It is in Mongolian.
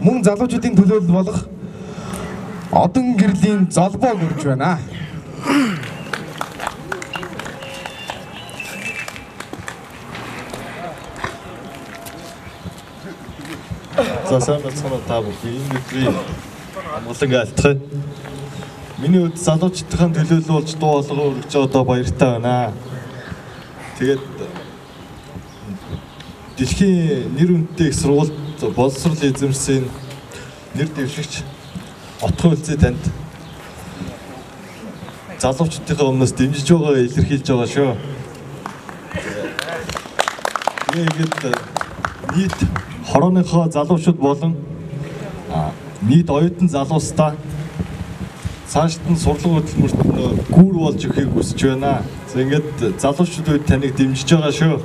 мөн залуучуудын төлөөлөл болох одон гэрлийн золбоо гөрж байна. За сайн бацхан та бүхэн энэ өдрийн амгалан айлтгая. Миний хувьд залуучдын төлөөлөл болж дуу хоолой өргөж одоо баяртай байна. Тэгээд дэлхийн нэр хүндтэй их сургуульд боловсрол эзэмшсэн нэр дэвшигч отхон үлзий танд залуучдынхаа өмнөөс дэмжиж байгаа илэрхийлж байгаа шүү. Тэгээд нийт хорооныхоо залуучууд болон нийт оюутан залуустаа цаашд нь сурлага хөтөлмөрт гүүр болж өгөхийг хүсэж байна. За ингээд залуучууд таныг дэмжиж байгаа шүү.